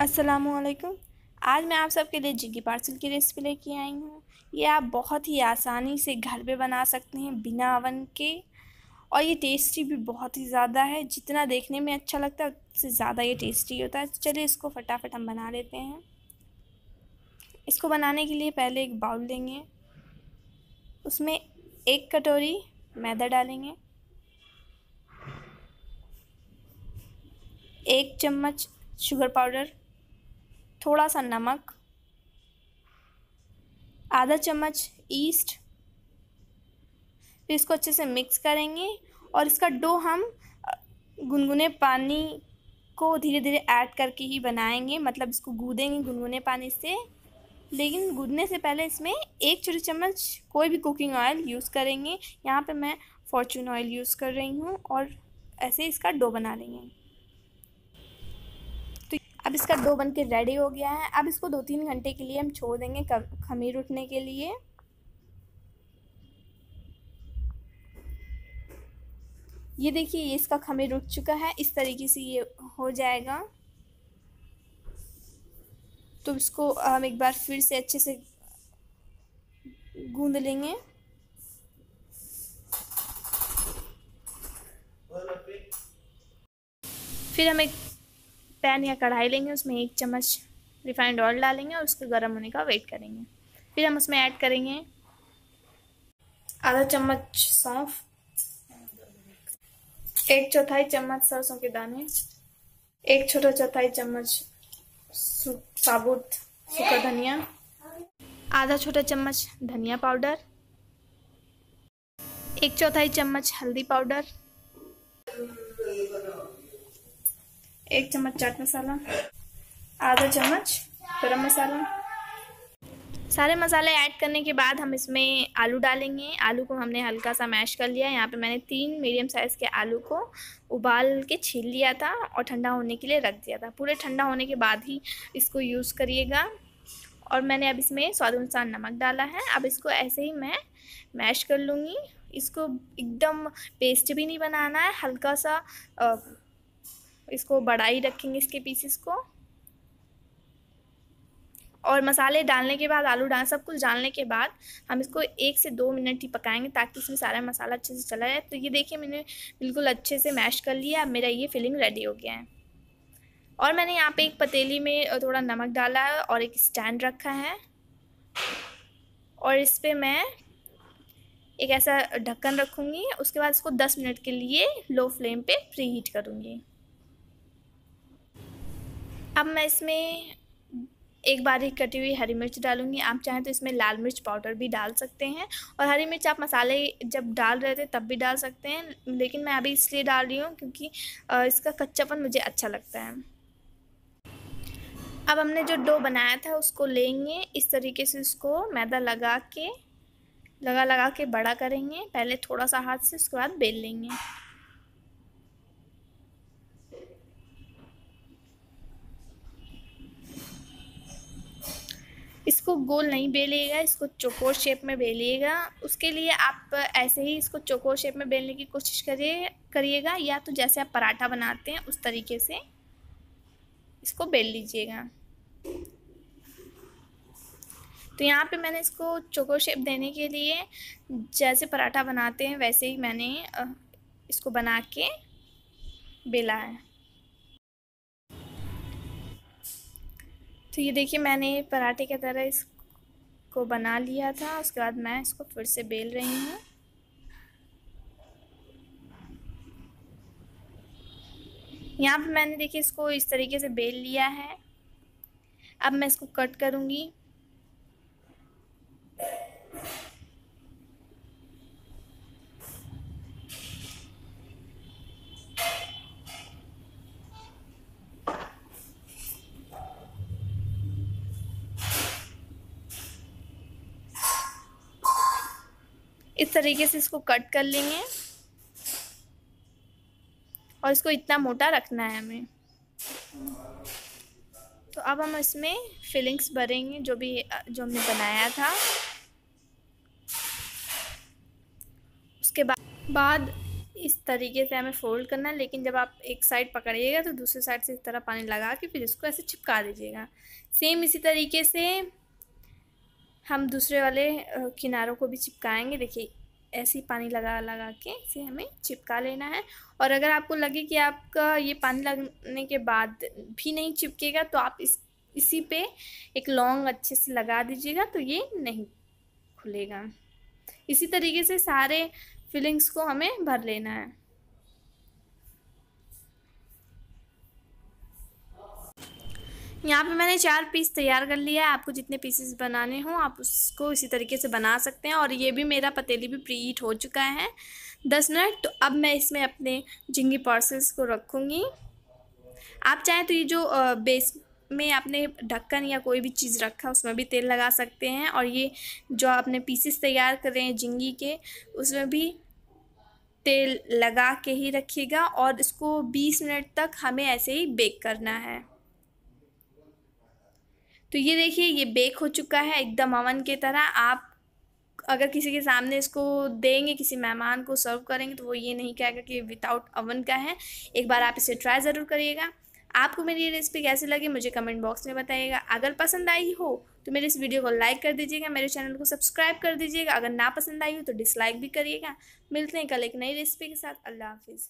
असलकुम आज मैं आप सबके लिए जिगी पार्सल की रेसिपी लेके आई हूँ। ये आप बहुत ही आसानी से घर पे बना सकते हैं बिना अवन के। और ये टेस्टी भी बहुत ही ज़्यादा है। जितना देखने में अच्छा लगता है, उससे ज़्यादा ये टेस्टी होता है। तो चलिए इसको फटाफट हम बना लेते हैं। इसको बनाने के लिए पहले एक बाउल लेंगे। उसमें एक कटोरी मैदा डालेंगे। एक चम्मच शुगर पाउडर। थोड़ा सा नमक, आधा चम्मच ईस्ट फिर इसको अच्छे से मिक्स करेंगे और इसका डो हम गुनगुने पानी को धीरे धीरे ऐड करके ही बनाएँगे। मतलब इसको गूदेंगे गुनगुने पानी से। लेकिन गूदने से पहले इसमें एक छोटी चम्मच कोई भी कुकिंग ऑयल यूज़ करेंगे। यहाँ पे मैं फॉर्चून ऑयल यूज़ कर रही हूँ और ऐसे इसका डो बना लेंगे अब इसका डो बन के रेडी हो गया है। अब इसको दो तीन घंटे के लिए हम छोड़ देंगे खमीर उठने के लिए। ये देखिए, ये इसका खमीर उठ चुका है। इस तरीके से ये हो जाएगा। तो इसको हम एक बार फिर से अच्छे से गूंद लेंगे। फिर हम एक पैन या कढ़ाई लेंगे, उसमें एक चम्मच रिफाइंड ऑयल डालेंगे और उसको गर्म होने का वेट करेंगे। फिर हम उसमें ऐड करेंगे आधा चम्मच सौंफ, एक चौथाई चम्मच सरसों के दाने, एक छोटा चौथाई चम्मच साबुत सूखा धनिया, आधा छोटा चम्मच धनिया पाउडर, एक चौथाई चम्मच हल्दी पाउडर एक चम्मच चाट मसाला, आधा चम्मच गरम मसाला। सारे मसाले ऐड करने के बाद हम इसमें आलू डालेंगे। आलू को हमने हल्का सा मैश कर लिया। यहाँ पे मैंने तीन मीडियम साइज़ के आलू को उबाल के छील लिया था और ठंडा होने के लिए रख दिया था। पूरे ठंडा होने के बाद ही इसको यूज़ करिएगा। और मैंने अब इसमें स्वाद अनुसार नमक डाला है। अब इसको ऐसे ही मैं मैश कर लूँगी। इसको एकदम पेस्ट भी नहीं बनाना है। हल्का सा इसको बढ़ाई रखेंगे इसके पीसेस को। और मसाले डालने के बाद, आलू डाल, सब कुछ डालने के बाद, हम इसको एक से दो मिनट ही पकाएँगे ताकि इसमें सारा मसाला अच्छे से चला जाए। तो ये देखिए, मैंने बिल्कुल अच्छे से मैश कर लिया। अब मेरा ये फिलिंग रेडी हो गया है। और मैंने यहाँ पे एक पतीली में थोड़ा नमक डाला है और एक स्टैंड रखा है। और इस पर मैं एक ऐसा ढक्कन रखूँगी। उसके बाद इसको दस मिनट के लिए लो फ्लेम पे प्री हीट करूँगी। अब मैं इसमें एक बारीक कटी हुई हरी मिर्च डालूँगी। आप चाहें तो इसमें लाल मिर्च पाउडर भी डाल सकते हैं और हरी मिर्च आप मसाले जब डाल रहे थे तब भी डाल सकते हैं, लेकिन मैं अभी इसलिए डाल रही हूँ क्योंकि इसका कच्चापन मुझे अच्छा लगता है। अब हमने जो डो बनाया था उसको लेंगे। इस तरीके से उसको मैदा लगा के, लगा लगा के बड़ा करेंगे। पहले थोड़ा सा हाथ से, उसके बाद बेल लेंगे। इसको गोल नहीं बेलिएगा, इसको चौकोर शेप में बेलिएगा। उसके लिए आप ऐसे ही इसको चौकोर शेप में बेलने की कोशिश करिए, करिएगा या तो जैसे आप पराठा बनाते हैं, उस तरीके से इसको बेल लीजिएगा। तो यहाँ पे मैंने इसको चोको शेप देने के लिए जैसे पराठा बनाते हैं, वैसे ही मैंने इसको बना के बेला है। तो ये देखिए, मैंने पराठे की तरह इसको बना लिया था। उसके बाद मैं इसको फिर से बेल रही हूँ। यहाँ पे मैंने देखिए, इसको इस तरीके से बेल लिया है। अब मैं इसको कट करूँगी। इस तरीके से इसको कट कर लेंगे। और इसको इतना मोटा रखना है हमें। तो अब हम इसमें फिलिंग्स भरेंगे, जो भी, जो हमने बनाया था। उसके बाद बाद इस तरीके से हमें फोल्ड करना है, लेकिन जब आप एक साइड पकड़िएगा तो दूसरे साइड से इस तरह पानी लगा के फिर इसको ऐसे चिपका दीजिएगा। सेम इसी तरीके से हम दूसरे वाले किनारों को भी चिपकाएँगे। देखिए, ऐसे ही पानी लगा लगा के इसे हमें चिपका लेना है। और अगर आपको लगे कि आपका ये पानी लगने के बाद भी नहीं चिपकेगा तो आप इस, इसी पे एक लौंग अच्छे से लगा दीजिएगा तो ये नहीं खुलेगा। इसी तरीके से सारे फिलिंग्स को हमें भर लेना है। यहाँ पे मैंने चार पीस तैयार कर लिया है। आपको जितने पीसेस बनाने हों, आप उसको इसी तरीके से बना सकते हैं। और ये भी मेरा पतीली भी प्री हीट हो चुका है। दस मिनट तो अब मैं इसमें अपने झिंगी पार्सल्स को रखूँगी। आप चाहें तो ये जो बेस में आपने ढक्कन या कोई भी चीज़ रखा उसमें भी तेल लगा सकते हैं। और ये जो आपने पीसेस तैयार कर रहे हैं झिंगी के, उसमें भी तेल लगा के ही रखिएगा। और इसको 20 मिनट तक हमें ऐसे ही बेक करना है। तो ये देखिए, ये बेक हो चुका है एकदम अवन की तरह। आप अगर किसी के सामने इसको देंगे, किसी मेहमान को सर्व करेंगे तो वो ये नहीं कहेगा कि विदाउट अवन का है। एक बार आप इसे ट्राई ज़रूर करिएगा। आपको मेरी ये रेसिपी कैसी लगी, मुझे कमेंट बॉक्स में बताइएगा। अगर पसंद आई हो तो मेरे इस वीडियो को लाइक कर दीजिएगा, मेरे चैनल को सब्सक्राइब कर दीजिएगा। अगर ना पसंद आई हो तो डिसलाइक भी करिएगा। मिलते हैं कल एक नई रेसिपी के साथ। अल्लाह हाफिज़।